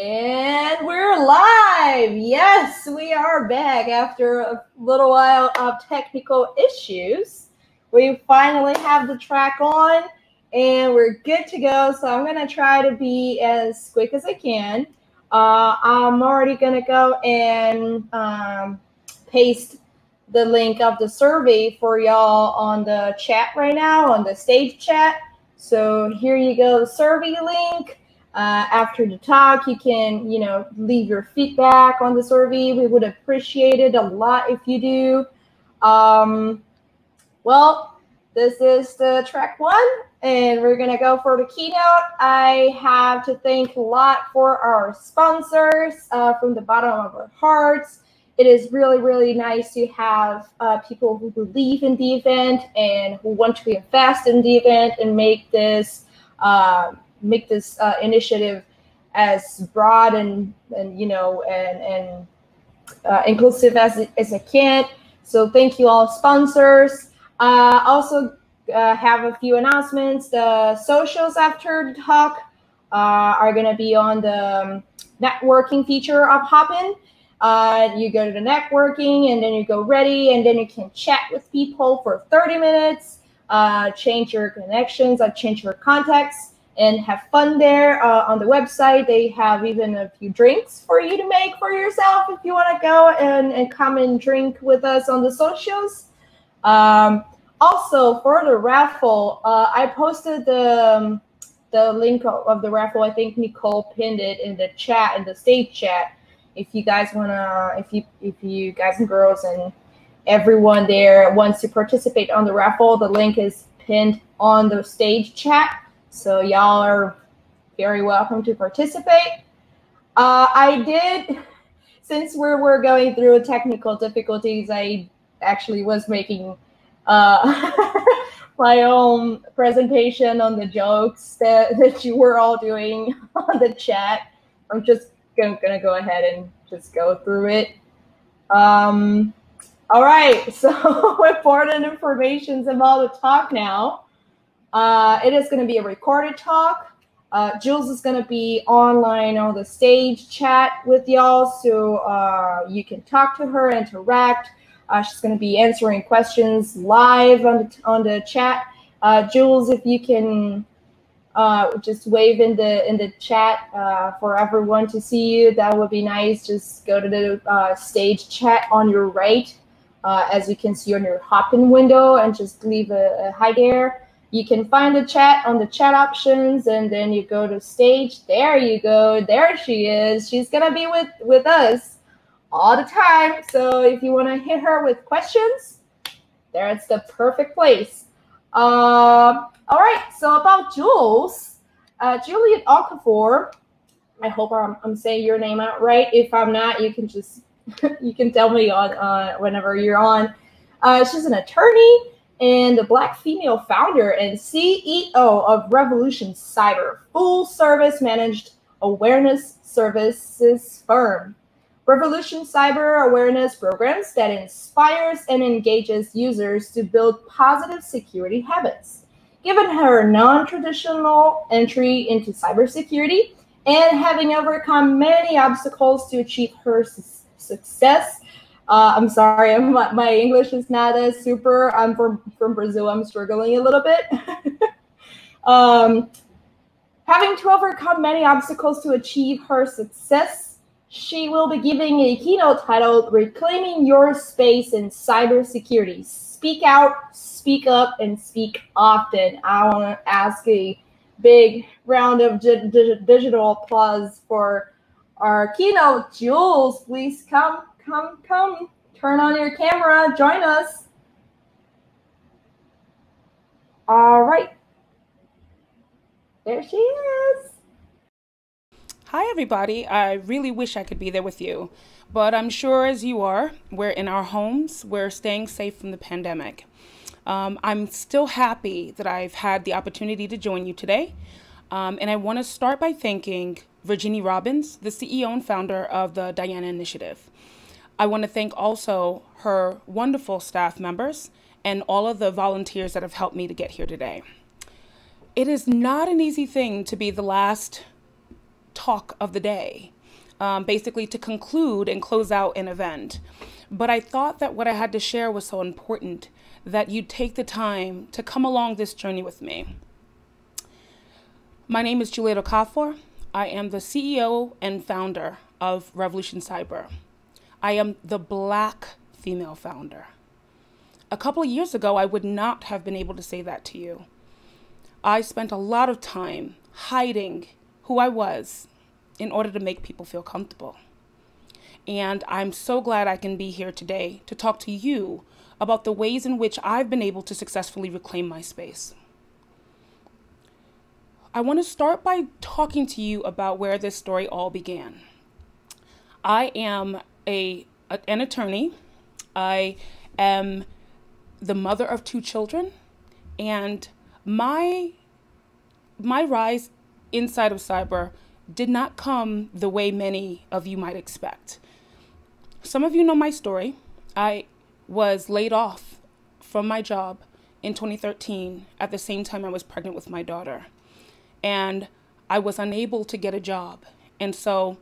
And we're live. Yes, we are back after a little while of technical issues. We finally have the track on and we're good to go. So I'm going to try to be as quick as I can. Uh, I'm already going to go and um, paste the link of the survey for y'all on the chat right now, on the stage chat. So here you go, survey link. Uh, after the talk, you can, you know, leave your feedback on the survey. We would appreciate it a lot if you do. Um, well, this is the track one, and we're gonna go for the keynote. I have to thank a lot for our sponsors uh, from the bottom of our hearts. It is really, really nice to have uh, people who believe in the event and who want to invest in the event and make this. Uh, make this uh, initiative as broad and and you know and and uh, inclusive as as I can. So thank you all sponsors. Uh, also uh, have a few announcements. The socials after the talk uh, are going to be on the um, networking feature of Hopin. Uh, you go to the networking and then you go ready and then you can chat with people for 30 minutes, uh, change your connections, uh, change your contacts and have fun there uh, on the website. They have even a few drinks for you to make for yourself if you want to go and, and come and drink with us on the socials. Um, also, for the raffle, uh, I posted the um, the link of the raffle. I think Nicole pinned it in the chat in the stage chat. If you guys wanna, if you if you guys and girls and everyone there wants to participate on the raffle, the link is pinned on the stage chat. So y'all are very welcome to participate. Uh, I did, since we're, we're going through technical difficulties, I actually was making uh, my own presentation on the jokes that, that you were all doing on the chat. I'm just gonna, gonna go ahead and just go through it. Um, all right, so important information about the talk now. Uh, it is going to be a recorded talk. Uh, Jules is going to be online on the stage chat with y'all, so uh, you can talk to her, interact. Uh, she's going to be answering questions live on the on the chat. Uh, Jules, if you can uh, just wave in the in the chat for everyone to see you, that would be nice. Just go to the stage chat on your right, as you can see on your Hopin window, and just leave a, a hi there. You can find the chat on the chat options and then you go to stage. There you go. There she is. She's to be with, with us all the time. So if you want to hit her with questions, there's the perfect place. Uh, all right. So about Jules, uh, Juliet Okafor. I hope I'm, I'm saying your name out right. If I'm not, you can just you can tell me on uh, whenever you're on. Uh, she's an attorney and the black female founder and CEO of Revolution Cyber, full service managed awareness services firm. Revolution Cyber awareness programs that inspires and engages users to build positive security habits. Given her non-traditional entry into cybersecurity and having overcome many obstacles to achieve her su success, uh, I'm sorry, I'm, my English is not as super. I'm from, from Brazil. I'm struggling a little bit. um, having to overcome many obstacles to achieve her success, she will be giving a keynote titled Reclaiming Your Space in Cybersecurity. Speak out, speak up, and speak often. I want to ask a big round of digital applause for our keynote. Jules, please come come, come, turn on your camera, join us. All right. There she is. Hi, everybody. I really wish I could be there with you, but I'm sure as you are, we're in our homes, we're staying safe from the pandemic. Um, I'm still happy that I've had the opportunity to join you today. Um, and I want to start by thanking Virginia Robbins, the CEO and founder of the Diana Initiative. I want to thank also her wonderful staff members and all of the volunteers that have helped me to get here today. It is not an easy thing to be the last talk of the day, um, basically to conclude and close out an event. But I thought that what I had to share was so important that you'd take the time to come along this journey with me. My name is Juliet Okafor. I am the CEO and founder of Revolution Cyber. I am the black female founder. A couple of years ago, I would not have been able to say that to you. I spent a lot of time hiding who I was in order to make people feel comfortable. And I'm so glad I can be here today to talk to you about the ways in which I've been able to successfully reclaim my space. I want to start by talking to you about where this story all began. I am a, an attorney. I am the mother of two children, and my my rise inside of cyber did not come the way many of you might expect. Some of you know my story. I was laid off from my job in 2013 at the same time I was pregnant with my daughter. And I was unable to get a job. And so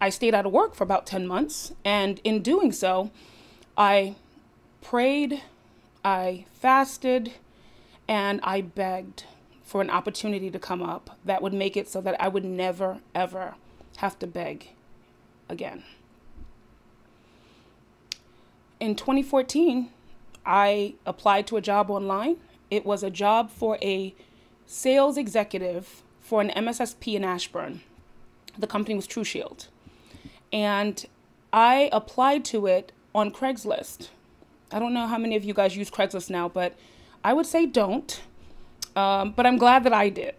I stayed out of work for about 10 months. And in doing so, I prayed, I fasted, and I begged for an opportunity to come up that would make it so that I would never, ever have to beg again. In 2014, I applied to a job online. It was a job for a sales executive for an MSSP in Ashburn. The company was TrueShield. And I applied to it on Craigslist. I don't know how many of you guys use Craigslist now, but I would say don't. Um, but I'm glad that I did.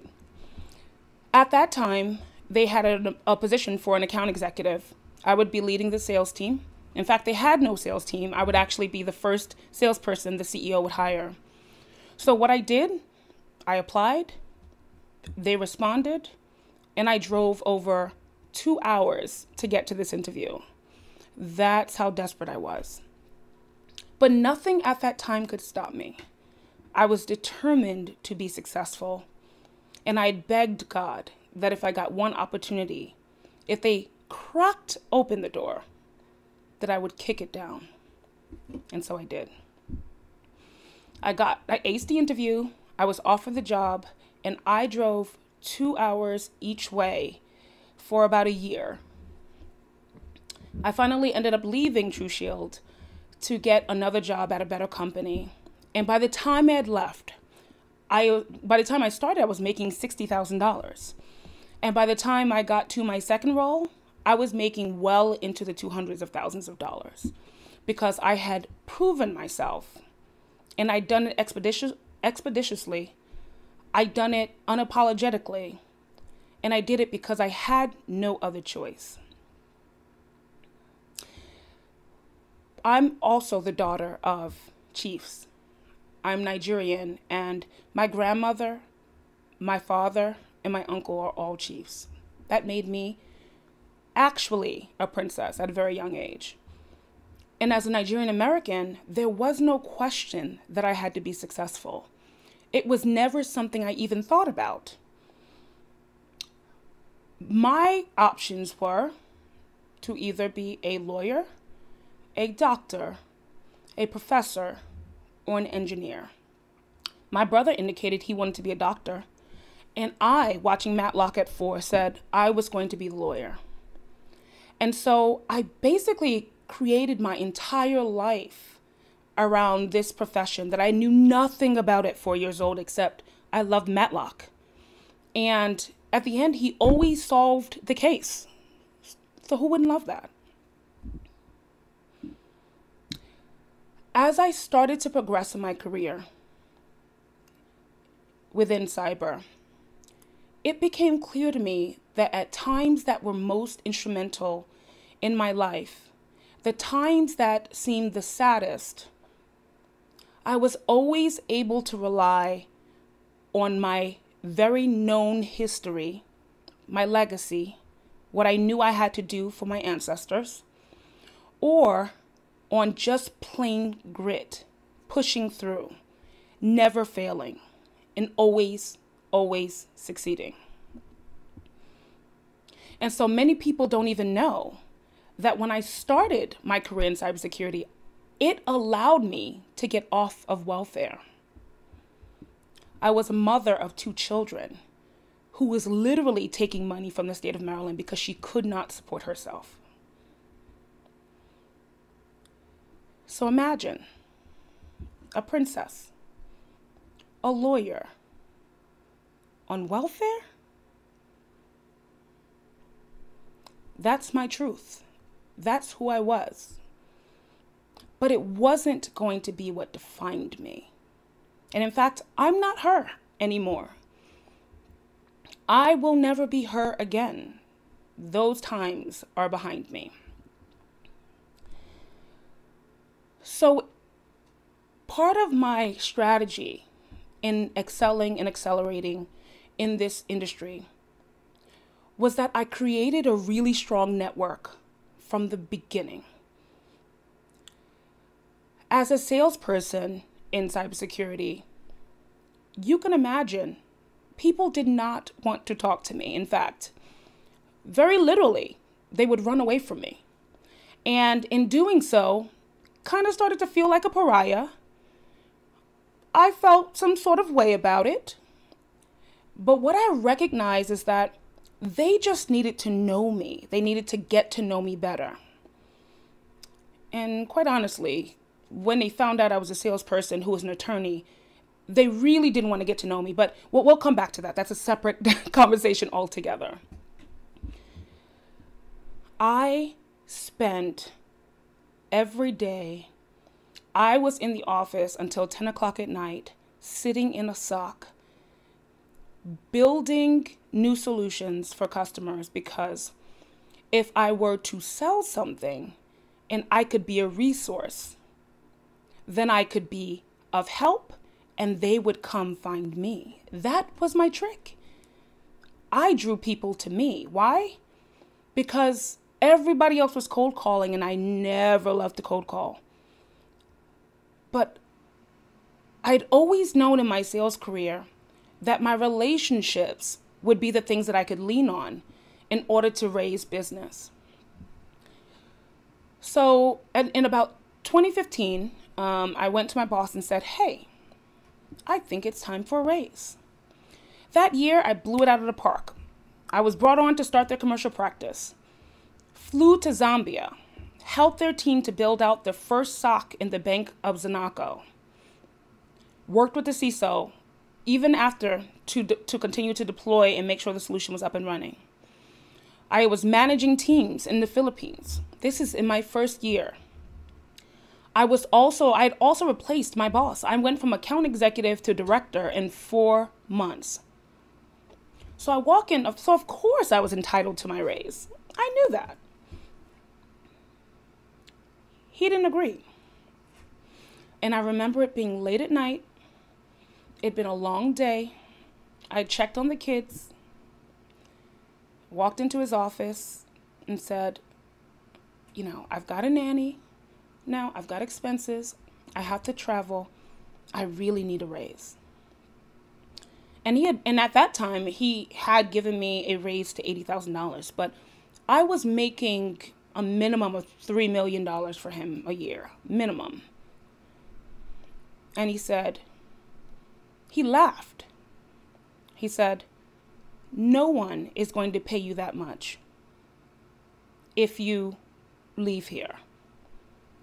At that time, they had a, a position for an account executive. I would be leading the sales team. In fact, they had no sales team. I would actually be the first salesperson the CEO would hire. So, what I did, I applied, they responded, and I drove over two hours to get to this interview. That's how desperate I was. But nothing at that time could stop me. I was determined to be successful, and I begged God that if I got one opportunity, if they cracked open the door, that I would kick it down. And so I did. I got, I aced the interview, I was offered the job, and I drove two hours each way for about a year. I finally ended up leaving TrueShield to get another job at a better company. And by the time I had left, I by the time I started, I was making sixty thousand dollars. And by the time I got to my second role, I was making well into the two hundreds of thousands of dollars because I had proven myself and I'd done it expeditious, expeditiously. I'd done it unapologetically. And I did it because I had no other choice. I'm also the daughter of chiefs. I'm Nigerian, and my grandmother, my father, and my uncle are all chiefs. That made me actually a princess at a very young age. And as a Nigerian American, there was no question that I had to be successful. It was never something I even thought about. My options were to either be a lawyer, a doctor, a professor, or an engineer. My brother indicated he wanted to be a doctor, and I, watching Matlock at four, said I was going to be a lawyer. And so I basically created my entire life around this profession that I knew nothing about at four years old except I loved Matlock. And at the end, he always solved the case. So who wouldn't love that? As I started to progress in my career within cyber, it became clear to me that at times that were most instrumental in my life, the times that seemed the saddest, I was always able to rely on my very known history, my legacy, what I knew I had to do for my ancestors, or on just plain grit, pushing through, never failing, and always, always succeeding. And so many people don't even know that when I started my career in cybersecurity, it allowed me to get off of welfare. I was a mother of two children who was literally taking money from the state of Maryland because she could not support herself. So imagine a princess, a lawyer, on welfare? That's my truth. That's who I was. But it wasn't going to be what defined me. And in fact, I'm not her anymore. I will never be her again. Those times are behind me. So, part of my strategy in excelling and accelerating in this industry was that I created a really strong network from the beginning. As a salesperson in cybersecurity, you can imagine people did not want to talk to me. In fact, very literally, they would run away from me. And in doing so, kind of started to feel like a pariah. I felt some sort of way about it. But what I recognize is that they just needed to know me. They needed to get to know me better. And quite honestly, when they found out I was a salesperson who was an attorney, they really didn't want to get to know me. But we'll, we'll come back to that. That's a separate conversation altogether. I spent every day, I was in the office until 10 o'clock at night, sitting in a SOC, building new solutions for customers because if I were to sell something and I could be a resource, then I could be of help and they would come find me. That was my trick. I drew people to me. Why? Because everybody else was cold calling and I never loved to cold call. But I'd always known in my sales career that my relationships would be the things that I could lean on in order to raise business. So, in about 2015, um, I went to my boss and said, Hey, I think it's time for a raise. That year, I blew it out of the park. I was brought on to start their commercial practice, flew to Zambia, helped their team to build out the first SOC in the Bank of Zanaco, worked with the CISO even after to, to continue to deploy and make sure the solution was up and running. I was managing teams in the Philippines. This is in my first year. I was also, I had also replaced my boss. I went from account executive to director in four months. So I walk in, so of course I was entitled to my raise. I knew that. He didn't agree. And I remember it being late at night It'd been a long day. I checked on the kids, walked into his office, and said, You know, I've got a nanny now, I've got expenses, I have to travel, I really need a raise. And he had, and at that time, he had given me a raise to $80,000, but I was making a minimum of $3 million for him a year, minimum. And he said, he laughed. He said, No one is going to pay you that much if you leave here.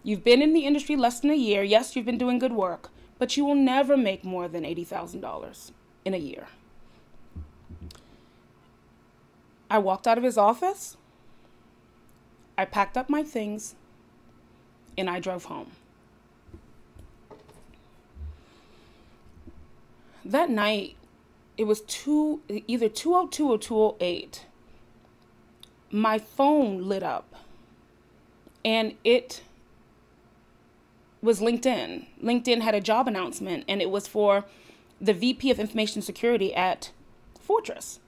You've been in the industry less than a year. Yes, you've been doing good work, but you will never make more than $80,000 in a year. I walked out of his office. I packed up my things and I drove home. that night, it was two, either 202 or 208. My phone lit up and it was LinkedIn. LinkedIn had a job announcement and it was for the VP of Information Security at Fortress.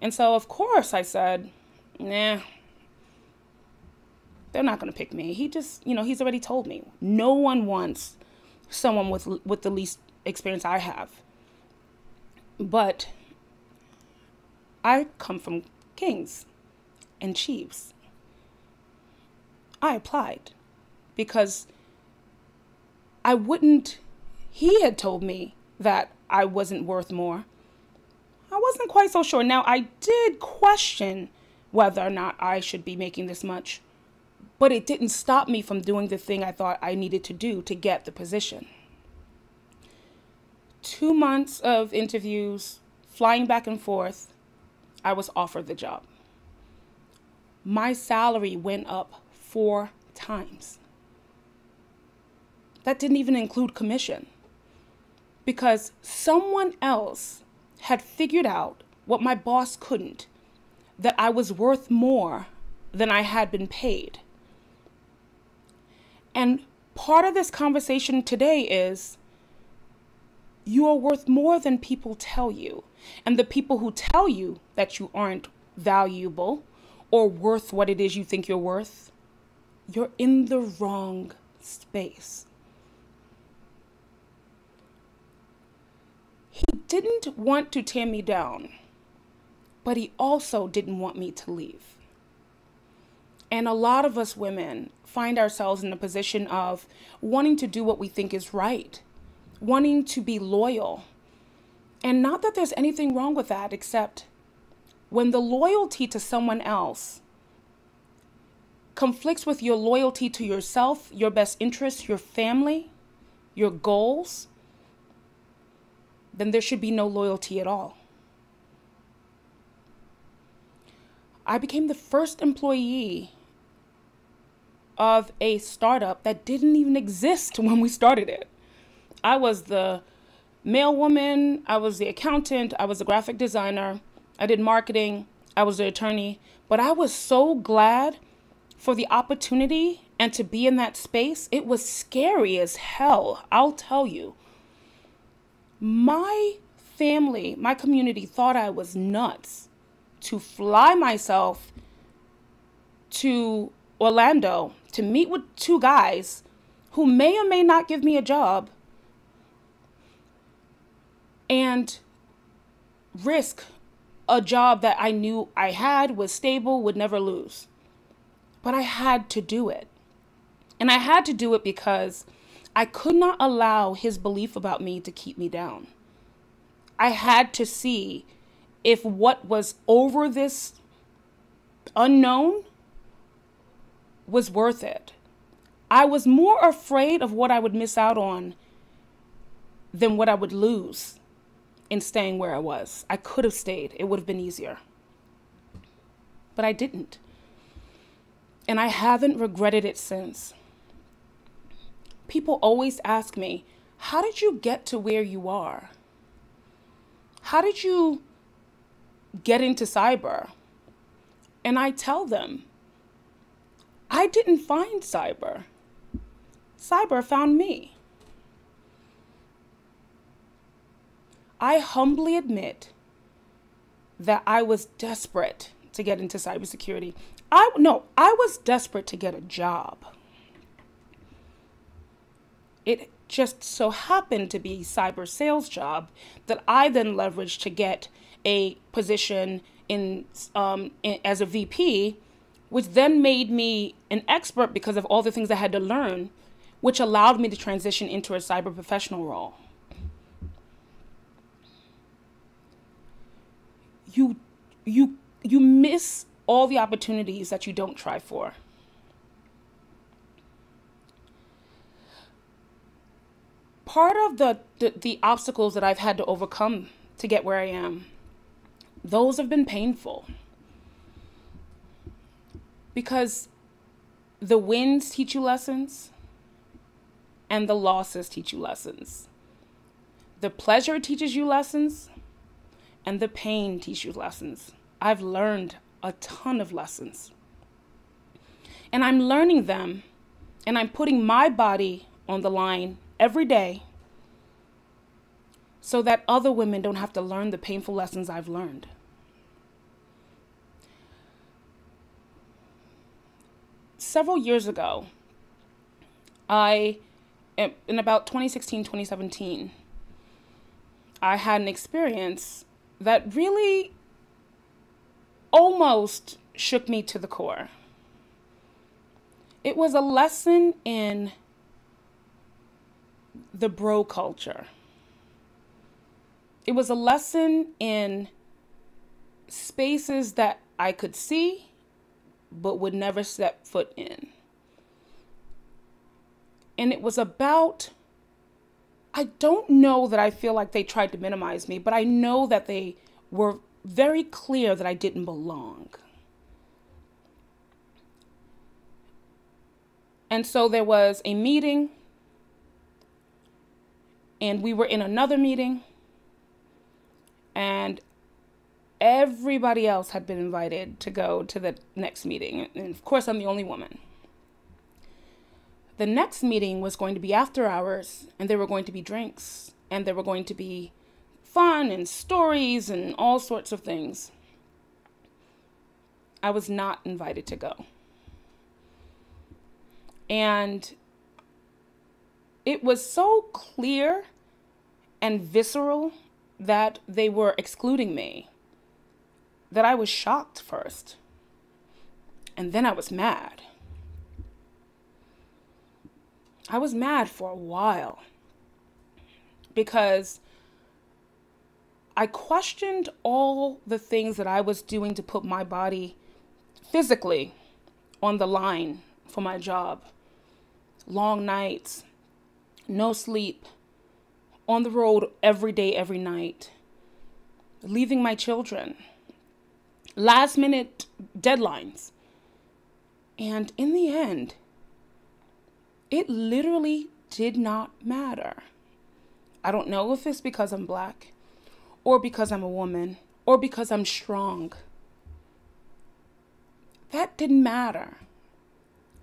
And so, of course, I said, nah, they're not going to pick me. He just, you know, he's already told me. No one wants someone with with the least experience I have. But I come from kings. and Chiefs. I applied because I wouldn't, he had told me that I wasn't worth more. I wasn't quite so sure. Now, I did question whether or not I should be making this much, but it didn't stop me from doing the thing I thought I needed to do to get the position. Two months of interviews, flying back and forth, I was offered the job. My salary went up four times. That didn't even include commission because someone else had figured out what my boss couldn't that I was worth more than I had been paid. And part of this conversation today is you are worth more than people tell you. And the people who tell you that you aren't valuable or worth what it is you think you're worth, you're in the wrong space. He didn't want to tear me down, but he also didn't want me to leave. And a lot of us women find ourselves in a position of wanting to do what we think is right, wanting to be loyal. And not that there's anything wrong with that, except when the loyalty to someone else conflicts with your loyalty to yourself, your best interests, your family, your goals, then there should be no loyalty at all. I became the first employee of a startup that didn't even exist when we started it. I was the mail woman, I was the accountant, I was a graphic designer, I did marketing, I was the attorney, but I was so glad for the opportunity and to be in that space, it was scary as hell. I'll tell you. My family, my community thought I was nuts to fly myself to Orlando to meet with two guys who may or may not give me a job and risk a job that I knew I had, was stable, would never lose. But I had to do it. And I had to do it because I could not allow his belief about me to keep me down. I had to see if what was over this unknown was worth it. I was more afraid of what I would miss out on than what I would lose in staying where I was. I could have stayed, it would have been easier. But I didn't and I haven't regretted it since. People always ask me, How did you get to where you are? How did you get into cyber? And I tell them, I didn't find cyber, cyber found me. I humbly admit that I was desperate to get into cybersecurity. I no, I was desperate to get a job. It just so happened to be cyber sales job that I then leveraged to get a position in, um, in as a VP, which then made me an expert because of all the things I had to learn, which allowed me to transition into a cyber professional role. You you you miss all the opportunities that you don't try for. Part of the, the, the, obstacles that I've had to overcome to get where I am, those have been painful. Because the wins teach you lessons and the losses teach you lessons. The pleasure teaches you lessons and the pain teaches you lessons. I've learned a ton of lessons. And I'm learning them and I'm putting my body on the line every day so that other women don't have to learn the painful lessons I've learned. Several years ago, I, in about 2016, 2017, I had an experience that really almost shook me to the core. It was a lesson in the bro culture. It was a lesson in spaces that I could see but would never step foot in. And it was about, I don't know that I feel like they tried to minimize me, but I know that they were very clear that I didn't belong. And so there was a meeting, and we were in another meeting, and everybody else had been invited to go to the next meeting. And of course, I'm the only woman. The next meeting was going to be after hours, and there were going to be drinks, and there were going to be fun and stories and all sorts of things. I was not invited to go. And it was so clear and visceral that they were excluding me that I was shocked first. And then I was mad. I was mad for a while because I questioned all the things that I was doing to put my body physically on the line for my job long nights, no sleep, on the road every day, every night, leaving my children, last minute deadlines. And in the end, it literally did not matter. I don't know if it's because I'm black, or because I'm a woman, or because I'm strong. That didn't matter.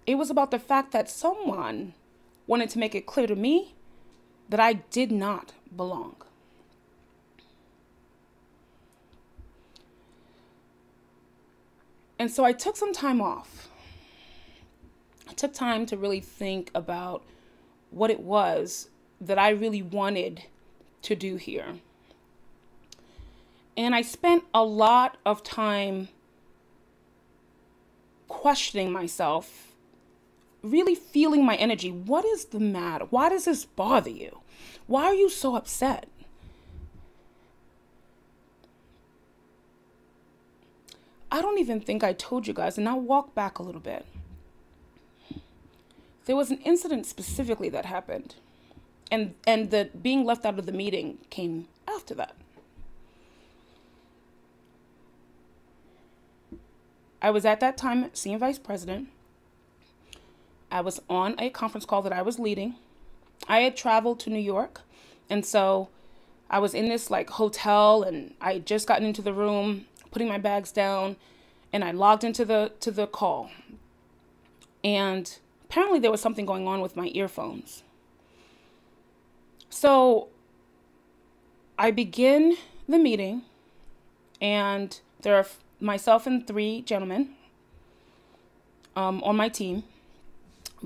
It was about the fact that someone wanted to make it clear to me that I did not belong. And so I took some time off. I took time to really think about what it was that I really wanted to do here. And I spent a lot of time questioning myself really feeling my energy. What is the matter? Why does this bother you? Why are you so upset? I don't even think I told you guys, and I'll walk back a little bit. There was an incident specifically that happened, and and the being left out of the meeting came after that. I was at that time senior vice president I was on a conference call that I was leading. I had traveled to New York, and so I was in this like hotel, and I had just gotten into the room, putting my bags down, and I logged into the to the call. And apparently there was something going on with my earphones. So I begin the meeting, and there are myself and three gentlemen um, on my team.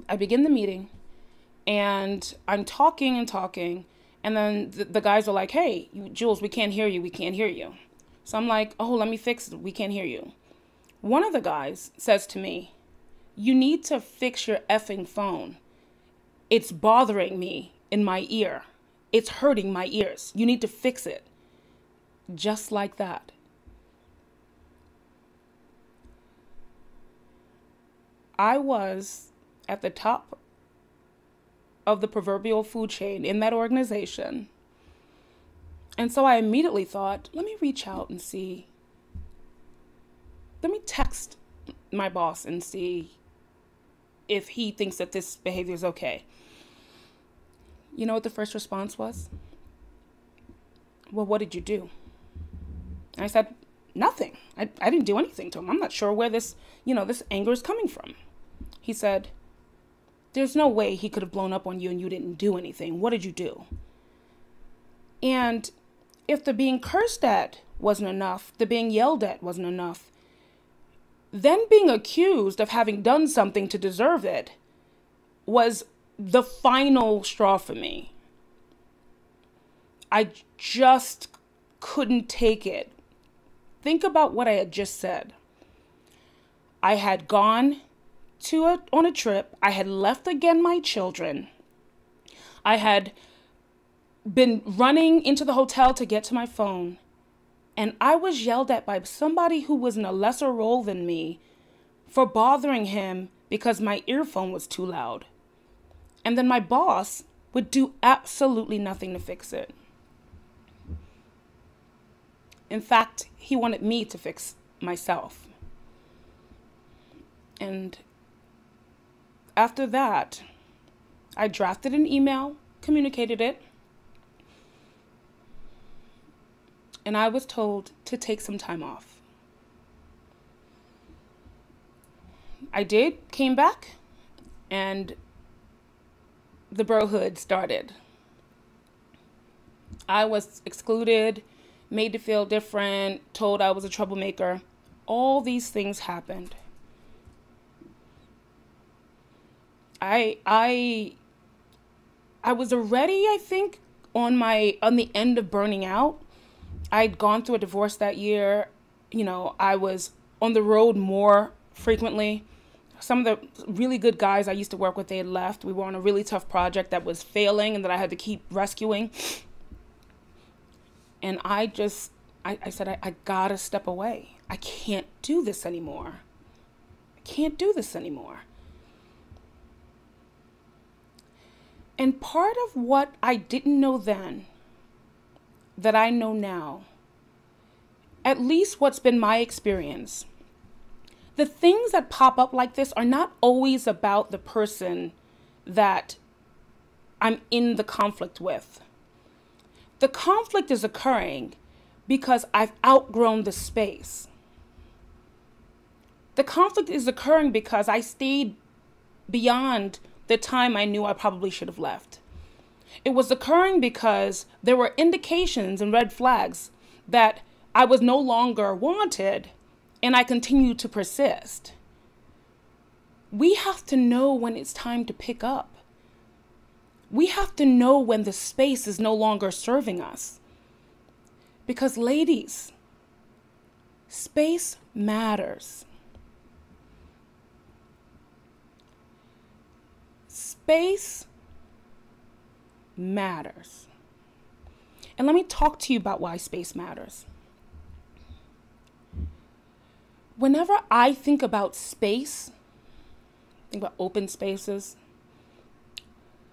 I begin the meeting and I'm talking and talking. And then the, the guys are like, hey, Jules, we can't hear you. We can't hear you. So I'm like, oh, let me fix it. We can't hear you. One of the guys says to me, you need to fix your effing phone. It's bothering me in my ear. It's hurting my ears. You need to fix it. Just like that. I was at the top of the proverbial food chain in that organization. And so I immediately thought, let me reach out and see. Let me text my boss and see if he thinks that this behavior is okay. You know what the first response was? Well, what did you do? And I said, nothing. I, I didn't do anything to him. I'm not sure where this, you know, this anger is coming from. He said, there's no way he could have blown up on you and you didn't do anything. What did you do? And if the being cursed at wasn't enough, the being yelled at wasn't enough, then being accused of having done something to deserve it was the final straw for me. I just couldn't take it. Think about what I had just said. I had gone to a, on a trip. I had left again my children. I had been running into the hotel to get to my phone. And I was yelled at by somebody who was in a lesser role than me for bothering him because my earphone was too loud. And then my boss would do absolutely nothing to fix it. In fact, he wanted me to fix myself. And after that, I drafted an email, communicated it, and I was told to take some time off. I did, came back, and the brohood started. I was excluded, made to feel different, told I was a troublemaker. All these things happened. I I I was already, I think, on my on the end of burning out. I'd gone through a divorce that year. You know, I was on the road more frequently. Some of the really good guys I used to work with, they had left. We were on a really tough project that was failing and that I had to keep rescuing. And I just, I, I said, I, I gotta step away. I can't do this anymore. I can't do this anymore. And part of what I didn't know then that I know now, at least what's been my experience, the things that pop up like this are not always about the person that I'm in the conflict with. The conflict is occurring because I've outgrown the space. The conflict is occurring because I stayed beyond the time I knew I probably should have left. It was occurring because there were indications and red flags that I was no longer wanted and I continued to persist. We have to know when it's time to pick up. We have to know when the space is no longer serving us. Because, ladies, space matters. Space matters. And let me talk to you about why space matters. Whenever I think about space, think about open spaces,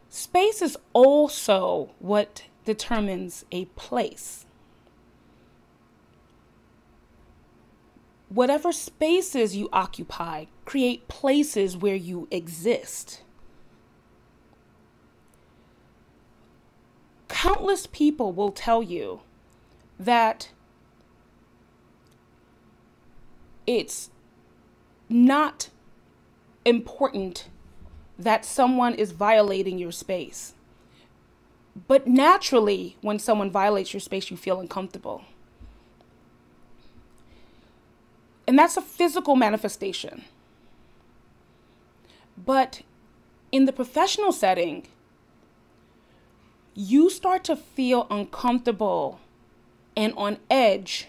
space is also what determines a place. Whatever spaces you occupy create places where you exist. Countless people will tell you that it's not important that someone is violating your space. But naturally, when someone violates your space, you feel uncomfortable. And that's a physical manifestation. But in the professional setting, you start to feel uncomfortable and on edge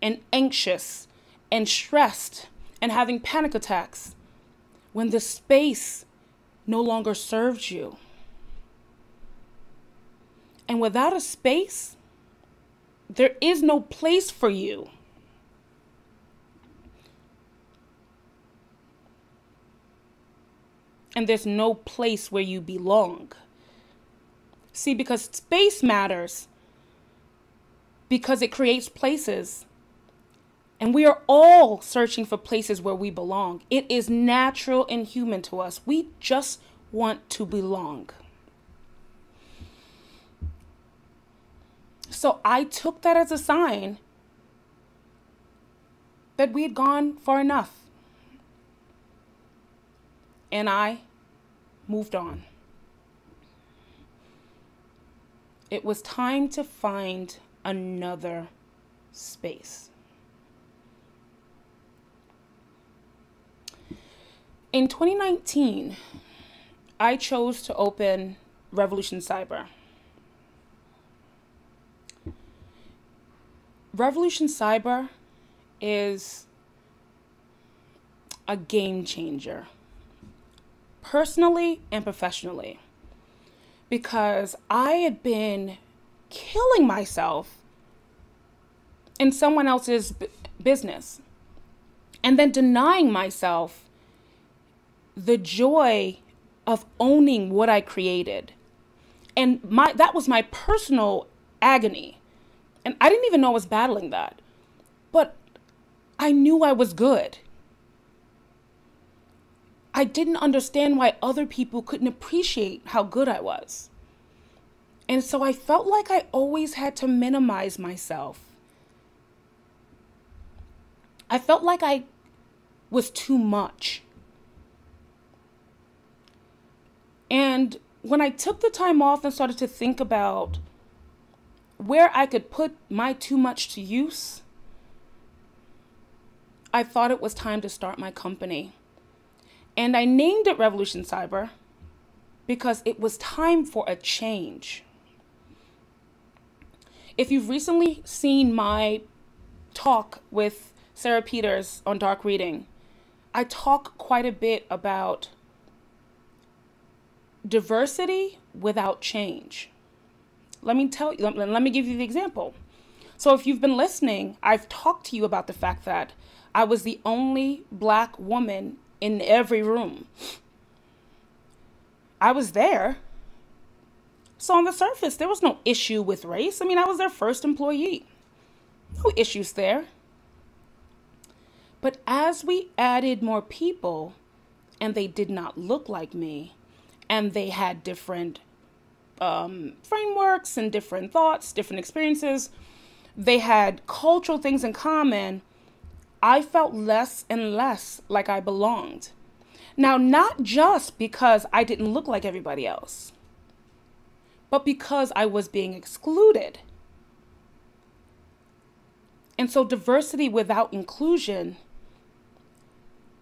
and anxious and stressed and having panic attacks when the space no longer serves you. And without a space, there is no place for you. And there's no place where you belong. See, because space matters, because it creates places. And we are all searching for places where we belong. It is natural and human to us. We just want to belong. So I took that as a sign that we had gone far enough. And I moved on. It was time to find another space. In 2019, I chose to open Revolution Cyber. Revolution Cyber is a game changer, personally and professionally, because I had been killing myself in someone else's b- business and then denying myself the joy of owning what I created. And my that was my personal agony. And I didn't even know I was battling that. But I knew I was good. I didn't understand why other people couldn't appreciate how good I was. And so I felt like I always had to minimize myself. I felt like I was too much. And when I took the time off and started to think about where I could put my too much to use, I thought it was time to start my company. And I named it Revolution Cyber because it was time for a change. If you've recently seen my talk with Sara Peters on Dark Reading, I talk quite a bit about diversity without change. Let me tell you, let, me give you the example. So, if you've been listening, I've talked to you about the fact that I was the only black woman in every room. I was there. So, on the surface, there was no issue with race. I mean, I was their first employee. No issues there. But as we added more people, and they did not look like me, and they had different um, frameworks and different thoughts, different experiences, they had cultural things in common, I felt less and less like I belonged. Now, not just because I didn't look like everybody else, but because I was being excluded. And so, diversity without inclusion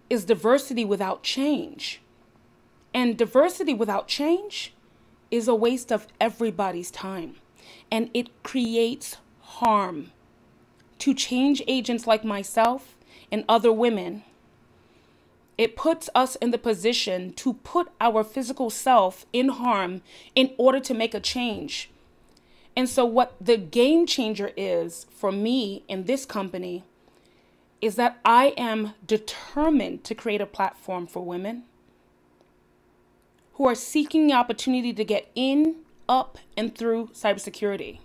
is diversity without change. And diversity without change is a waste of everybody's time. And it creates harm to change agents like myself and other women. It puts us in the position to put our physical self in harm in order to make a change. And so, what the game changer is for me in this company is that I am determined to create a platform for women who are seeking the opportunity to get in, up, and through cybersecurity.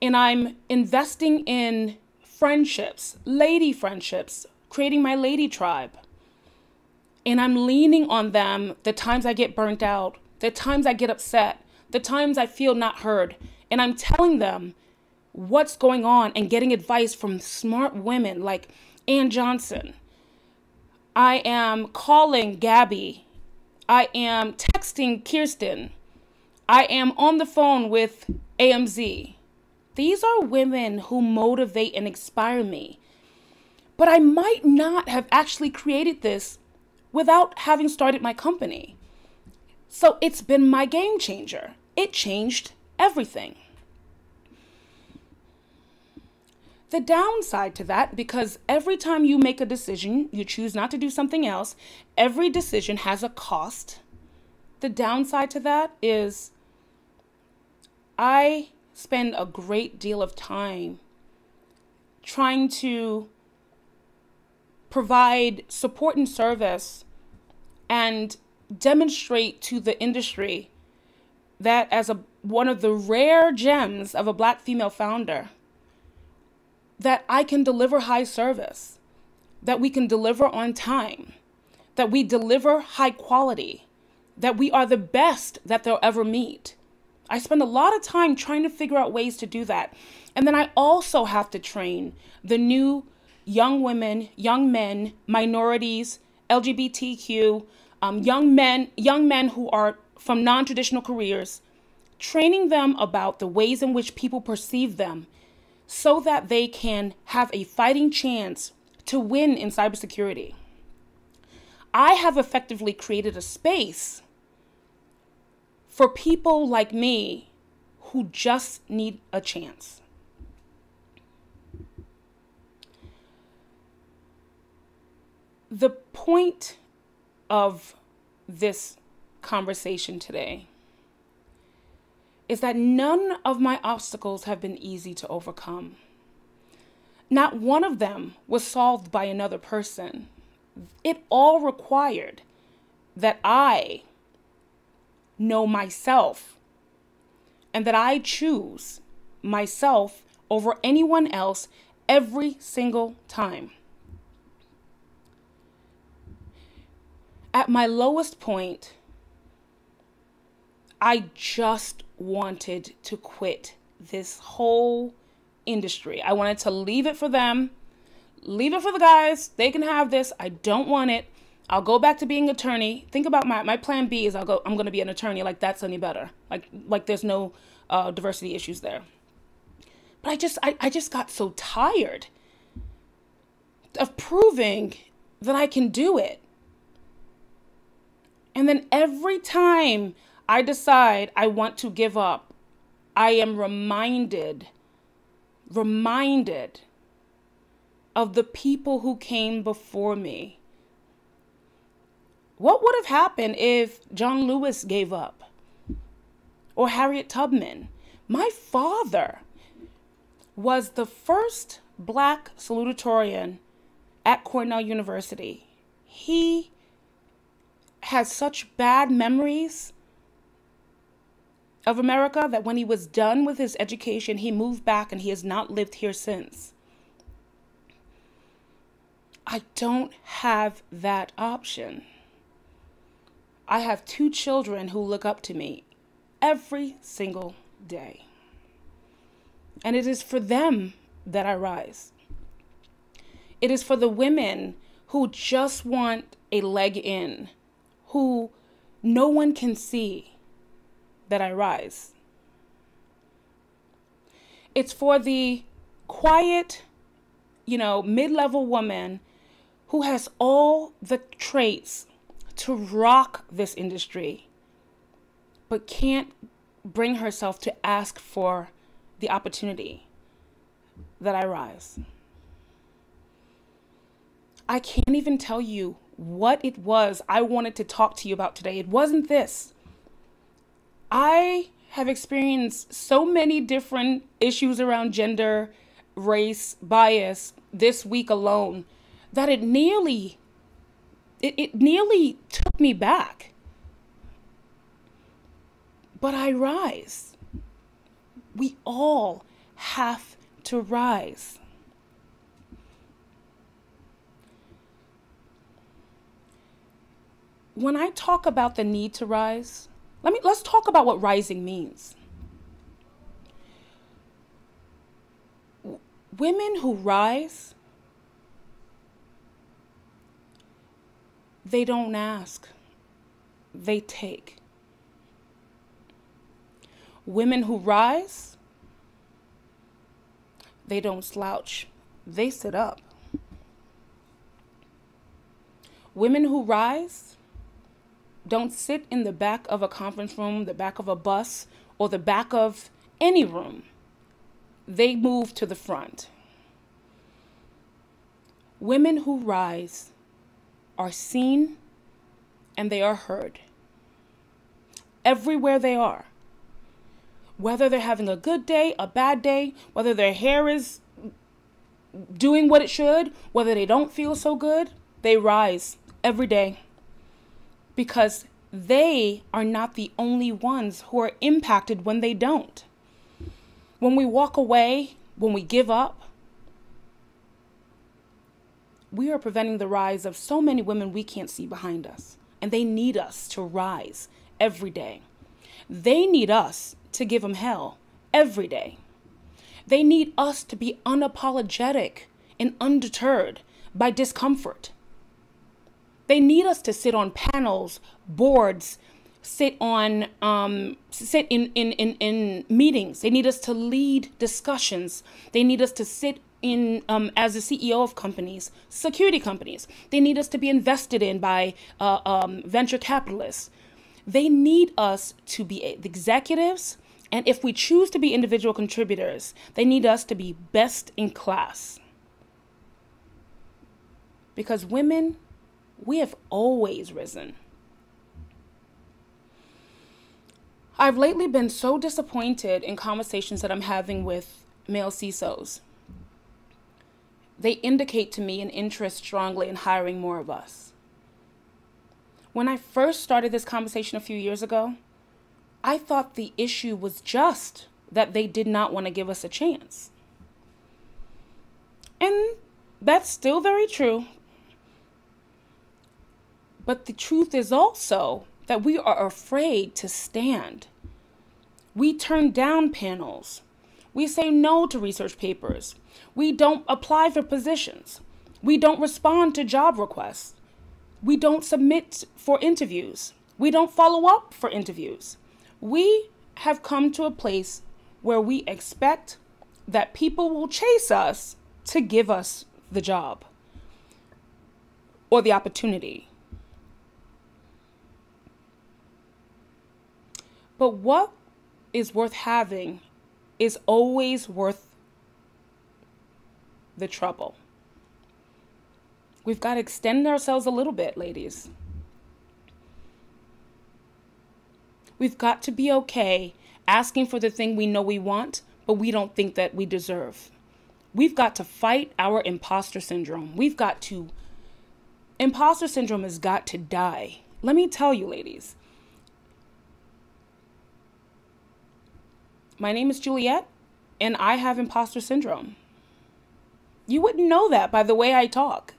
And I'm investing in friendships, lady friendships, creating my lady tribe. And I'm leaning on them the times I get burnt out, the times I get upset, the times I feel not heard. And I'm telling them what's going on and getting advice from smart women like Ann Johnson. I am calling Gabby. I am texting Kirsten. I am on the phone with AMZ. These are women who motivate and inspire me. But I might not have actually created this without having started my company. So it's been my game changer. It changed everything. The downside to that, because every time you make a decision, you choose not to do something else, every decision has a cost. The downside to that is I spend a great deal of time trying to provide support and service and demonstrate to the industry that as a one of the rare gems of a black female founder that I can deliver high service, that we can deliver on time, that we deliver high quality, that we are the best that they'll ever meet. I spend a lot of time trying to figure out ways to do that. And then I also have to train the new young women, young men, minorities, LGBTQ, um, young men, young men who are from non-traditional careers, training them about the ways in which people perceive them so that they can have a fighting chance to win in cybersecurity. I have effectively created a space for people like me who just need a chance. the point of this conversation today is that none of my obstacles have been easy to overcome. Not one of them was solved by another person. It all required that I know myself and that I choose myself over anyone else every single time. At my lowest point, I just wanted to quit this whole industry. I wanted to leave it for them, leave it for the guys. They can have this. I don't want it. I'll go back to being attorney. Think about my my plan B is I'll go I'm going to be an attorney like that's any better. Like like there's no uh, diversity issues there. But I just I, I just got so tired of proving that I can do it. And then every time I decide I want to give up, I am reminded, reminded of the people who came before me. What would have happened if John Lewis gave up? Or Harriet Tubman? My father was the first black salutatorian at Cornell University. He has such bad memories of America that when he was done with his education, he moved back and he has not lived here since. I don't have that option. I have two children who look up to me every single day. And it is for them that I rise. It is for the women who just want a leg in, who no one can see that I rise. It's for the quiet, you know, mid level woman who has all the traits to rock this industry, but can't bring herself to ask for the opportunity that I rise. I can't even tell you what it was I wanted to talk to you about today. It wasn't this. I have experienced so many different issues around gender, race, bias this week alone that it nearly it, it nearly took me back. But I rise. We all have to rise. When I talk about the need to rise, let me let's talk about what rising means. Women who rise they don't ask. They take. Women who rise they don't slouch. They sit up. Women who rise don't sit in the back of a conference room, the back of a bus, or the back of any room. They move to the front. Women who rise are seen and they are heard. Everywhere they are. Whether they're having a good day, a bad day, whether their hair is doing what it should, whether they don't feel so good, they rise every day because they are not the only ones who are impacted when they don't. When we walk away, when we give up, we are preventing the rise of so many women we can't see behind us. And they need us to rise every day. They need us to give them hell every day. They need us to be unapologetic and undeterred by discomfort. They need us to sit on panels, boards, sit on um, sit in, in, in, in meetings. They need us to lead discussions. They need us to sit in um, as a CEO of companies, security companies. They need us to be invested in by uh, um, venture capitalists. They need us to be executives, and if we choose to be individual contributors, they need us to be best in class. Because women We have always risen. I've lately been so disappointed in conversations that I'm having with male CISOs. They indicate to me an interest strongly in hiring more of us. When I first started this conversation a few years ago, I thought the issue was just that they did not want to give us a chance. And that's still very true. But the truth is also that we are afraid to stand. We turn down panels. We say no to research papers. We don't apply for positions. We don't respond to job requests. We don't submit for interviews. We don't follow up for interviews. We have come to a place where we expect that people will chase us to give us the job or the opportunity. But what is worth having is always worth the trouble. We've got to extend ourselves a little bit, ladies. We've got to be okay asking for the thing we know we want, but we don't think that we deserve. We've got to fight our imposter syndrome. We've got to. Imposter syndrome has got to die. Let me tell you, ladies, My name is Juliet, and I have imposter syndrome. You wouldn't know that by the way I talk.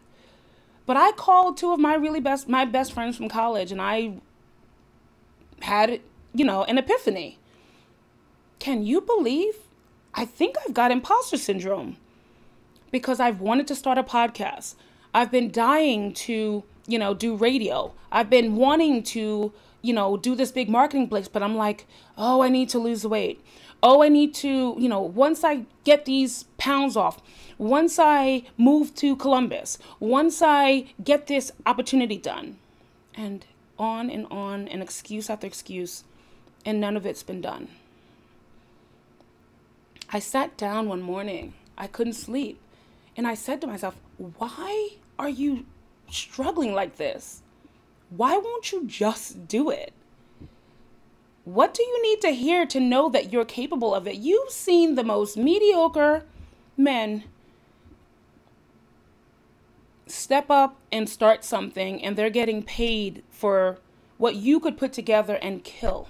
But I called two of my really best my best friends from college and I had, you know, an epiphany. Can you believe I think I've got imposter syndrome because I've wanted to start a podcast. I've been dying to, you know, do radio. I've been wanting to, you know, do this big marketing blitz, but I'm like, oh, I need to lose weight oh, I need to, you know, once I get these pounds off, once I move to Columbus, once I get this opportunity done, and on and on, and excuse after excuse, and none of it's been done. I sat down one morning, I couldn't sleep, and I said to myself, why are you struggling like this? Why won't you just do it? What do you need to hear to know that you're capable of it? You've seen the most mediocre men step up and start something, and they're getting paid for what you could put together and kill.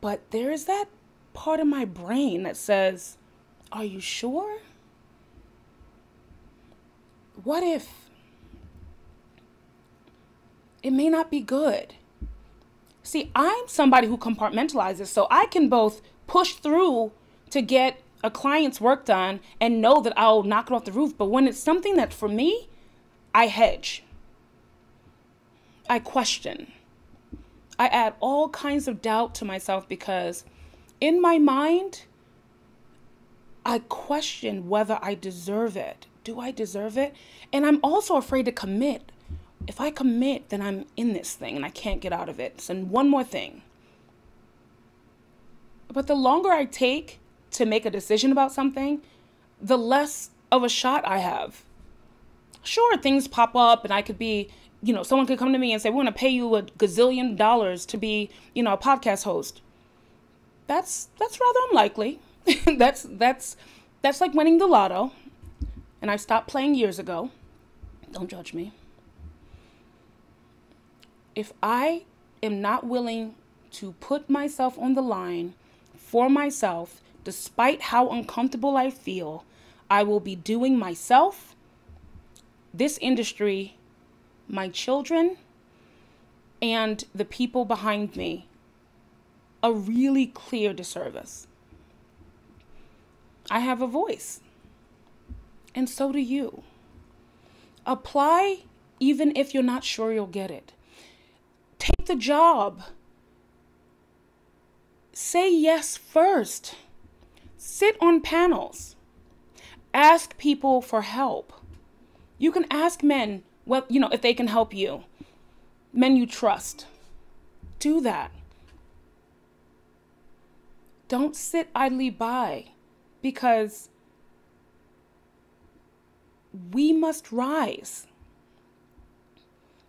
But there is that part of my brain that says, Are you sure? What if it may not be good? See, I'm somebody who compartmentalizes, so I can both push through to get a client's work done and know that I'll knock it off the roof. But when it's something that for me, I hedge, I question, I add all kinds of doubt to myself because in my mind, I question whether I deserve it. Do I deserve it? And I'm also afraid to commit if I commit, then I'm in this thing and I can't get out of it. And one more thing. But the longer I take to make a decision about something, the less of a shot I have. Sure, things pop up and I could be, you know, someone could come to me and say, We're gonna pay you a gazillion dollars to be, you know, a podcast host. That's that's rather unlikely. that's that's that's like winning the lotto. And I stopped playing years ago. Don't judge me if I am not willing to put myself on the line for myself, despite how uncomfortable I feel, I will be doing myself, this industry, my children, and the people behind me a really clear disservice. I have a voice, and so do you. Apply even if you're not sure you'll get it. The job. Say yes first. Sit on panels. Ask people for help. You can ask men well, you know if they can help you. Men you trust. Do that. Don't sit idly by because we must rise.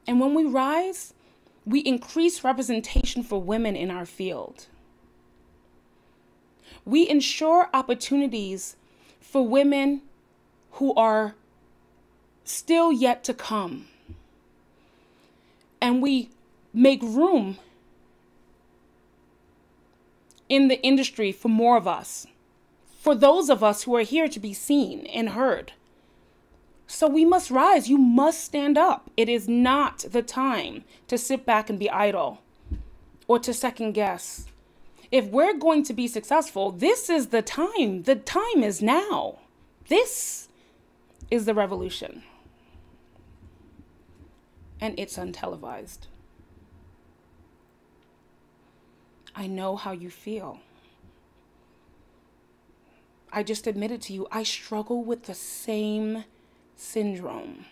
And when we rise, we increase representation for women in our field. We ensure opportunities for women who are still yet to come. And we make room in the industry for more of us, for those of us who are here to be seen and heard. So we must rise. You must stand up. It is not the time to sit back and be idle or to second guess. If we're going to be successful, this is the time. The time is now. This is the revolution. And it's untelevised. I know how you feel. I just admitted to you, I struggle with the same syndrome.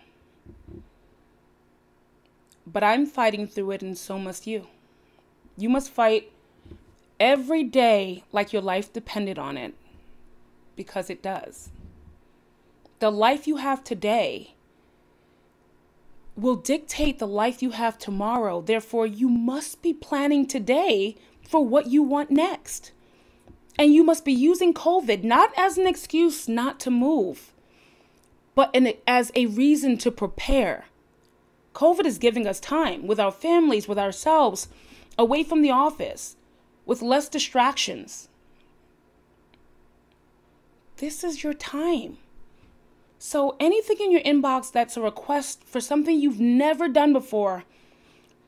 But I'm fighting through it, and so must you. You must fight every day like your life depended on it, because it does. The life you have today will dictate the life you have tomorrow. Therefore, you must be planning today for what you want next. And you must be using COVID not as an excuse not to move, but in, as a reason to prepare. COVID is giving us time with our families, with ourselves, away from the office, with less distractions. This is your time. So, anything in your inbox that's a request for something you've never done before,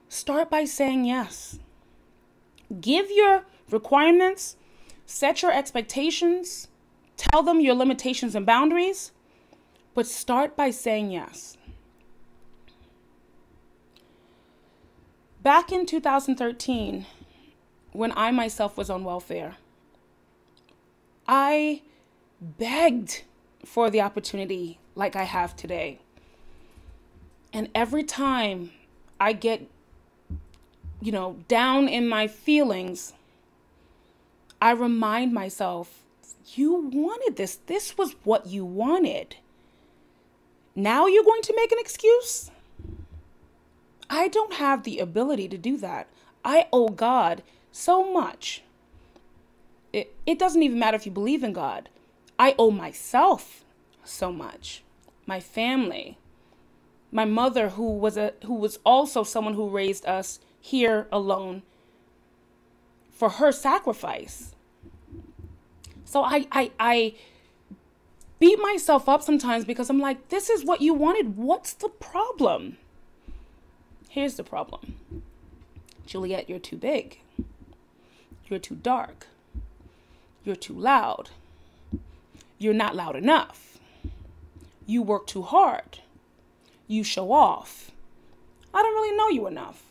start by saying yes. Give your requirements, set your expectations, tell them your limitations and boundaries, but start by saying yes. Back in 2013, when I myself was on welfare, I begged for the opportunity like I have today. And every time I get, you know, down in my feelings, I remind myself, you wanted this. This was what you wanted. Now you're going to make an excuse? I don't have the ability to do that. I owe God so much. It, it doesn't even matter if you believe in God. I owe myself so much. My family. My mother who was a who was also someone who raised us here alone for her sacrifice. So I I I beat myself up sometimes because I'm like, this is what you wanted. What's the problem? Here's the problem Juliet, you're too big. You're too dark. You're too loud. You're not loud enough. You work too hard. You show off. I don't really know you enough.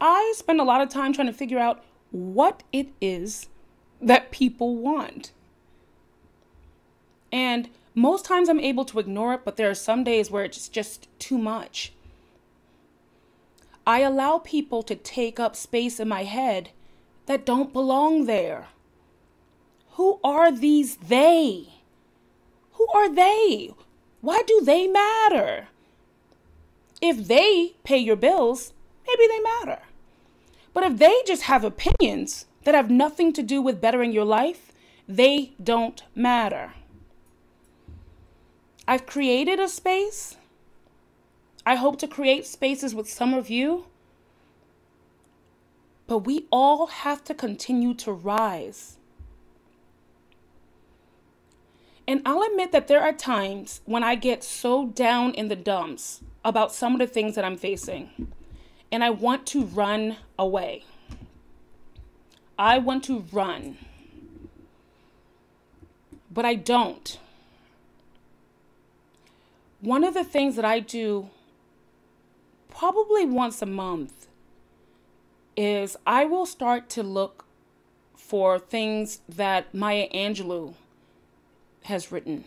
I spend a lot of time trying to figure out what it is that people want. And most times I'm able to ignore it, but there are some days where it's just too much. I allow people to take up space in my head that don't belong there. Who are these they? Who are they? Why do they matter? If they pay your bills, maybe they matter. But if they just have opinions that have nothing to do with bettering your life, they don't matter. I've created a space. I hope to create spaces with some of you. But we all have to continue to rise. And I'll admit that there are times when I get so down in the dumps about some of the things that I'm facing, and I want to run away. I want to run, but I don't one of the things that I do probably once a month is I will start to look for things that Maya Angelou has written.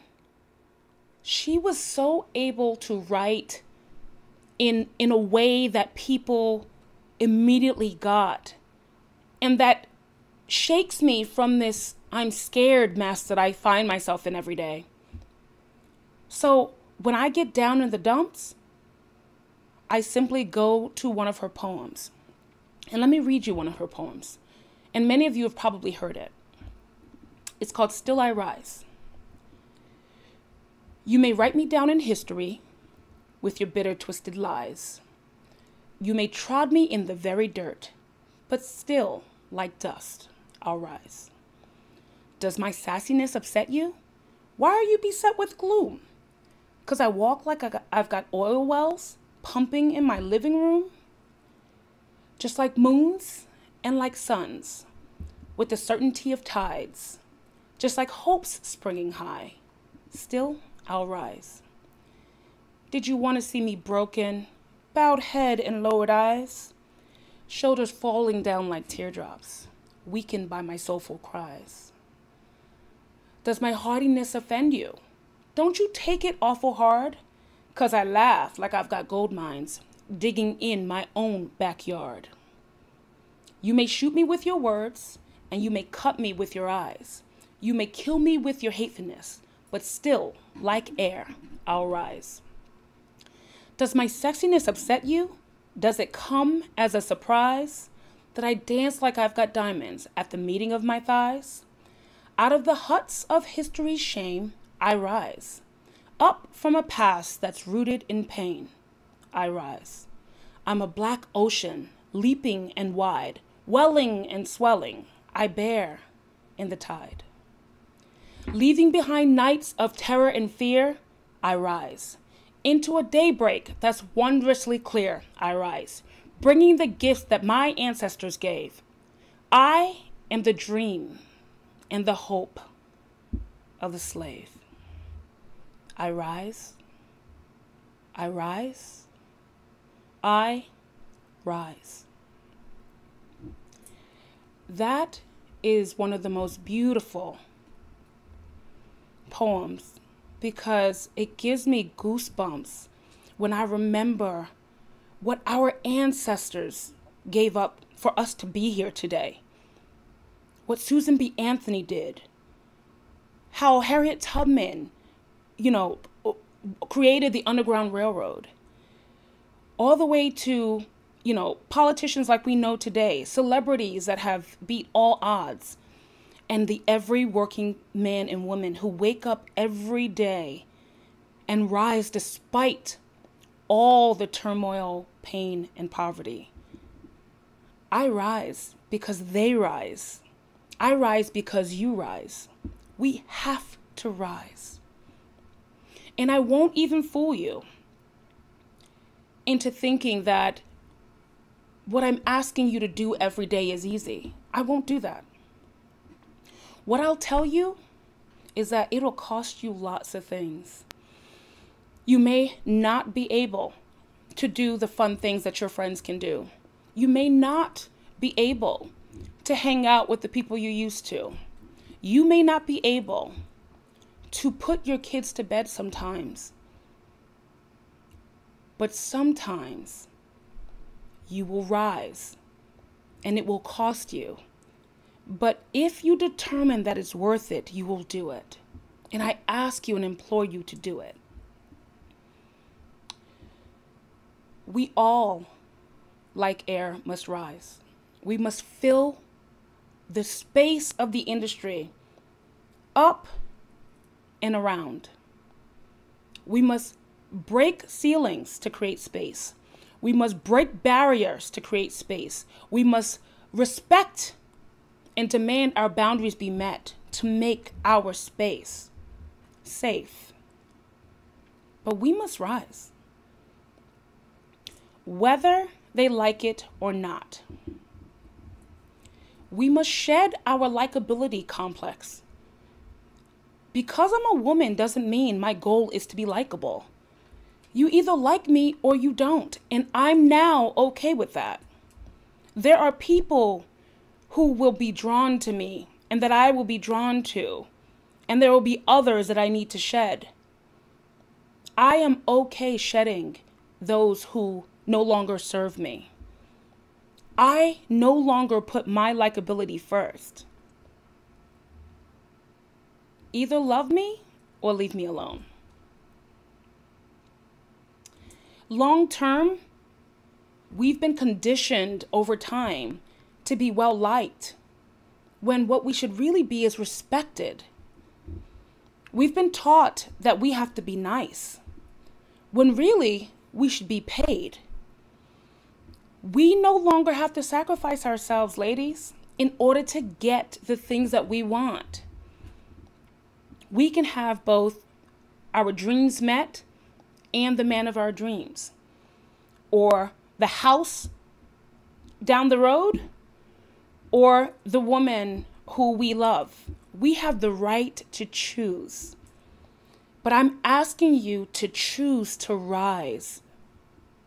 She was so able to write in in a way that people immediately got and that shakes me from this I'm scared mess that I find myself in every day. So when I get down in the dumps, I simply go to one of her poems. And let me read you one of her poems. And many of you have probably heard it. It's called Still I Rise. You may write me down in history with your bitter, twisted lies. You may trod me in the very dirt, but still, like dust, I'll rise. Does my sassiness upset you? Why are you beset with gloom? Because I walk like I've got oil wells pumping in my living room? Just like moons and like suns, with the certainty of tides, just like hopes springing high, still I'll rise. Did you want to see me broken, bowed head and lowered eyes, shoulders falling down like teardrops, weakened by my soulful cries? Does my hardiness offend you? Don't you take it awful hard? Cause I laugh like I've got gold mines digging in my own backyard. You may shoot me with your words, and you may cut me with your eyes. You may kill me with your hatefulness, but still, like air, I'll rise. Does my sexiness upset you? Does it come as a surprise that I dance like I've got diamonds at the meeting of my thighs? Out of the huts of history's shame, I rise. Up from a past that's rooted in pain, I rise. I'm a black ocean, leaping and wide, welling and swelling, I bear in the tide. Leaving behind nights of terror and fear, I rise. Into a daybreak that's wondrously clear, I rise, bringing the gifts that my ancestors gave. I am the dream and the hope of the slave. I rise, I rise, I rise. That is one of the most beautiful poems because it gives me goosebumps when I remember what our ancestors gave up for us to be here today. What Susan B. Anthony did, how Harriet Tubman you know, created the Underground Railroad, all the way to, you know, politicians like we know today, celebrities that have beat all odds, and the every working man and woman who wake up every day and rise despite all the turmoil, pain, and poverty. I rise because they rise. I rise because you rise. We have to rise. And I won't even fool you into thinking that what I'm asking you to do every day is easy. I won't do that. What I'll tell you is that it'll cost you lots of things. You may not be able to do the fun things that your friends can do. You may not be able to hang out with the people you used to. You may not be able to put your kids to bed sometimes. But sometimes you will rise and it will cost you. But if you determine that it's worth it, you will do it. And I ask you and implore you to do it. We all, like air, must rise. We must fill the space of the industry up and around. We must break ceilings to create space. We must break barriers to create space. We must respect and demand our boundaries be met to make our space safe. But we must rise, whether they like it or not. We must shed our likability complex because I'm a woman doesn't mean my goal is to be likable. You either like me or you don't, and I'm now okay with that. There are people who will be drawn to me and that I will be drawn to, and there will be others that I need to shed. I am okay shedding those who no longer serve me. I no longer put my likability first. Either love me or leave me alone. Long term, We've been conditioned over time to be well liked when what we should really be is respected. We've been taught that we have to be nice when really we should be paid. We no longer have to sacrifice ourselves, ladies, in order to get the things that we want. We can have both our dreams met and the man of our dreams, or the house down the road, or the woman who we love. We have the right to choose. But I'm asking you to choose to rise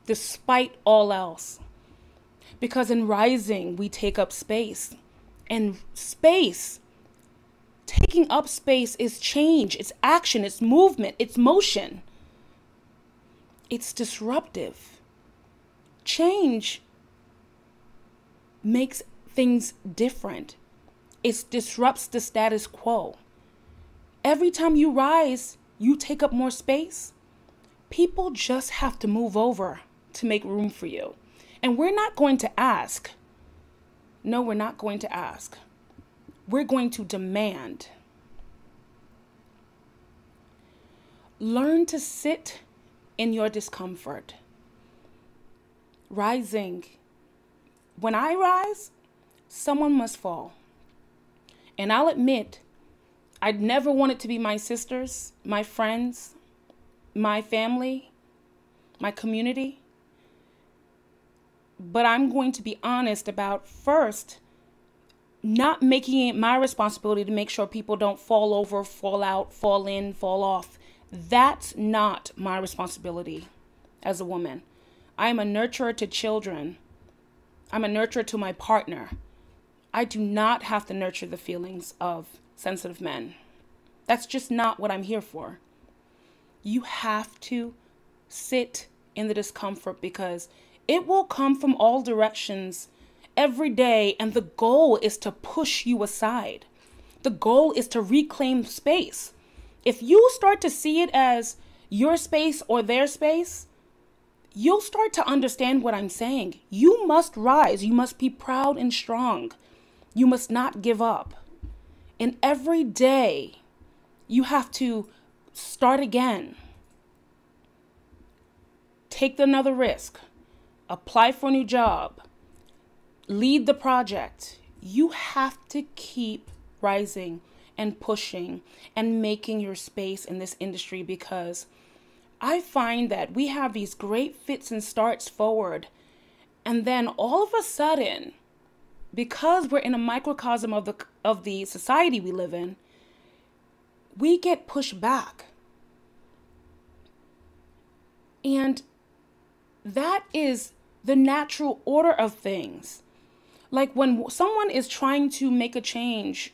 despite all else. Because in rising, we take up space. And space, taking up space is change, it's action, it's movement, it's motion. It's disruptive. Change makes things different. It disrupts the status quo. Every time you rise, you take up more space. People just have to move over to make room for you. And we're not going to ask. No, we're not going to ask. We're going to demand. Learn to sit in your discomfort. Rising. When I rise, someone must fall. And I'll admit, I'd never want it to be my sisters, my friends, my family, my community. But I'm going to be honest about first not making it my responsibility to make sure people don't fall over, fall out, fall in, fall off. That's not my responsibility as a woman. I am a nurturer to children. I'm a nurturer to my partner. I do not have to nurture the feelings of sensitive men. That's just not what I'm here for. You have to sit in the discomfort because it will come from all directions every day, and the goal is to push you aside. The goal is to reclaim space. If you start to see it as your space or their space, you'll start to understand what I'm saying. You must rise, you must be proud and strong. You must not give up. And every day, you have to start again. Take another risk. Apply for a new job. Lead the project. You have to keep rising and pushing and making your space in this industry because I find that we have these great fits and starts forward. And then all of a sudden, because we're in a microcosm of the of the society we live in, we get pushed back. And that is the natural order of things. Like when someone is trying to make a change,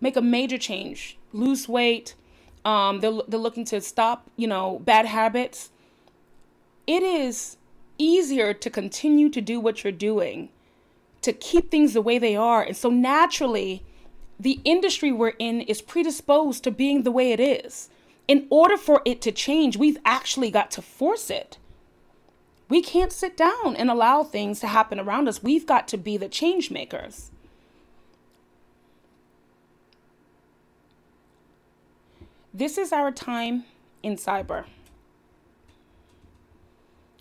make a major change, lose weight, um, they're, they're looking to stop, you know, bad habits. It is easier to continue to do what you're doing to keep things the way they are. And so naturally, the industry we're in is predisposed to being the way it is. In order for it to change, we've actually got to force it. We can't sit down and allow things to happen around us. We've got to be the change makers. This is our time in cyber.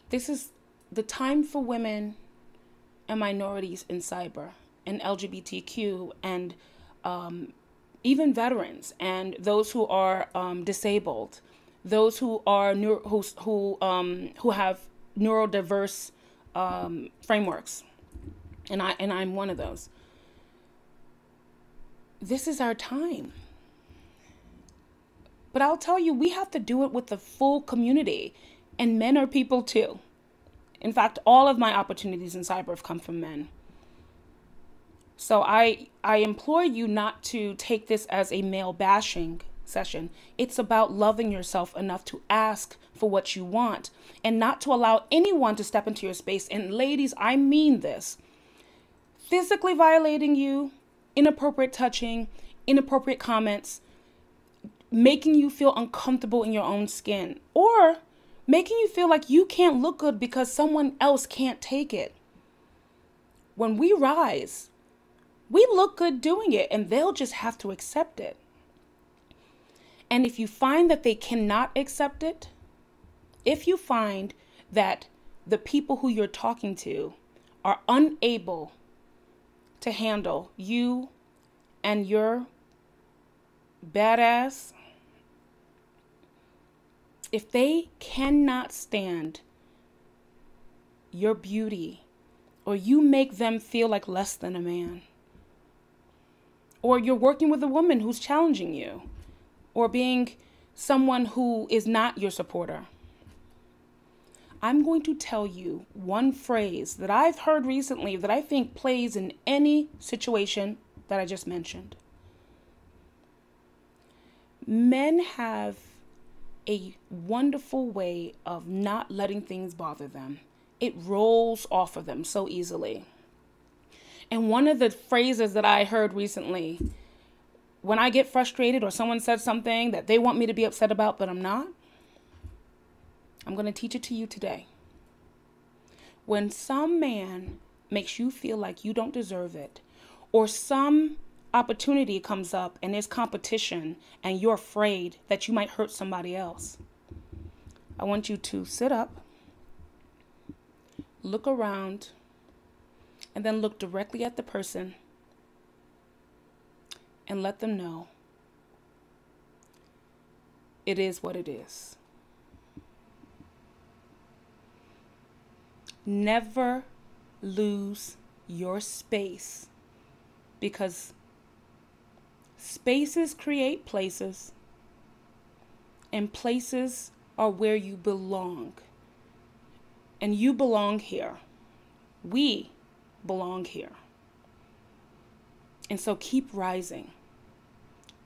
This is the time for women and minorities in cyber and LGBTQ and um, even veterans and those who are um, disabled, those who are neuro, who who um, who have neurodiverse um, frameworks, and I and I'm one of those. This is our time. But I'll tell you, we have to do it with the full community, and men are people too. In fact, all of my opportunities in cyber have come from men. So I I implore you not to take this as a male bashing session. It's about loving yourself enough to ask for what you want and not to allow anyone to step into your space. And ladies, I mean this. Physically violating you, inappropriate touching, inappropriate comments, making you feel uncomfortable in your own skin, or making you feel like you can't look good because someone else can't take it. When we rise, we look good doing it, and they'll just have to accept it. And if you find that they cannot accept it, if you find that the people who you're talking to are unable to handle you and your badass, if they cannot stand your beauty or you make them feel like less than a man, or you're working with a woman who's challenging you, or being someone who is not your supporter. I'm going to tell you one phrase that I've heard recently that I think plays in any situation that I just mentioned. Men have a wonderful way of not letting things bother them. It rolls off of them so easily. And one of the phrases that I heard recently when I get frustrated or someone says something that they want me to be upset about, but I'm not, I'm going to teach it to you today. When some man makes you feel like you don't deserve it, or some opportunity comes up and there's competition and you're afraid that you might hurt somebody else, I want you to sit up, look around, and then look directly at the person and let them know it is what it is. Never lose your space because spaces create places, and places are where you belong. And you belong here. We belong here. And so keep rising.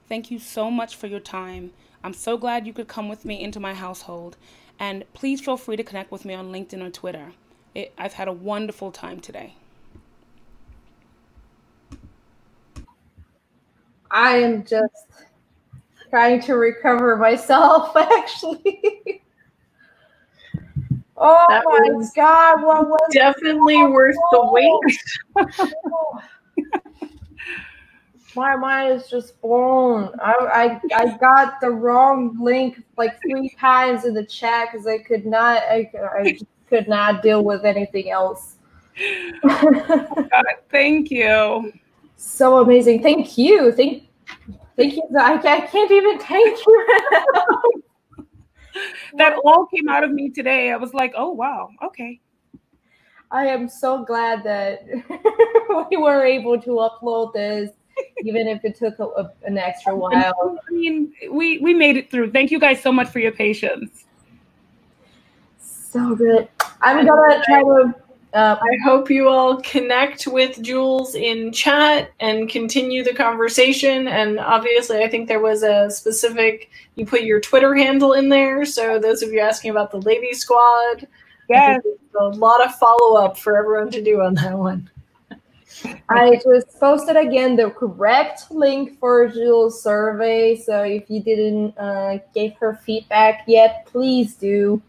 Thank you so much for your time. I'm so glad you could come with me into my household. And please feel free to connect with me on LinkedIn or Twitter. It, I've had a wonderful time today. I am just trying to recover myself, actually. oh that my God, what was definitely worth the wait. Oh. My mind is just blown. I, I I got the wrong link like three times in the chat because I could not I, I could not deal with anything else. God, thank you. So amazing. Thank you. Thank thank you. I, I can't even thank you. that all came out of me today. I was like, oh wow, okay. I am so glad that we were able to upload this even if it took a, a, an extra while. I mean, we we made it through. Thank you guys so much for your patience. So good. I'm gonna try to. Uh, I hope you all connect with Jules in chat and continue the conversation. And obviously, I think there was a specific, you put your Twitter handle in there. So, those of you asking about the Lady Squad, yes. a lot of follow up for everyone to do on that one. I just posted again the correct link for Jules' survey. So if you didn't uh, give her feedback yet, please do.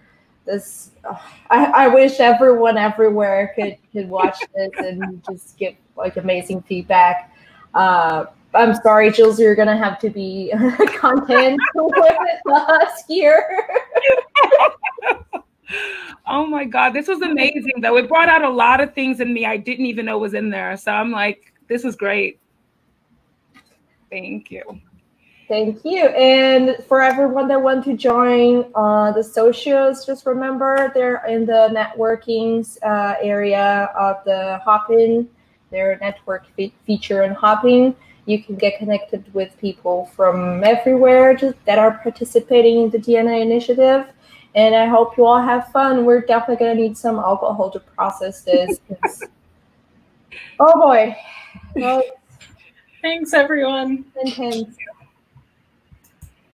This uh, I, I wish everyone everywhere could could watch this and just give like amazing feedback. Uh, I'm sorry, Jules, you're gonna have to be content with us here. Oh my God, this was amazing though. It brought out a lot of things in me I didn't even know was in there. So I'm like, this is great. Thank you. Thank you. And for everyone that want to join uh, the socials, just remember they're in the networking uh, area of the Hopin, their network fe- feature in Hopin. You can get connected with people from everywhere just, that are participating in the Diana initiative. And I hope you all have fun. We're definitely going to need some alcohol to process this. oh boy. Well, Thanks, everyone. Intense.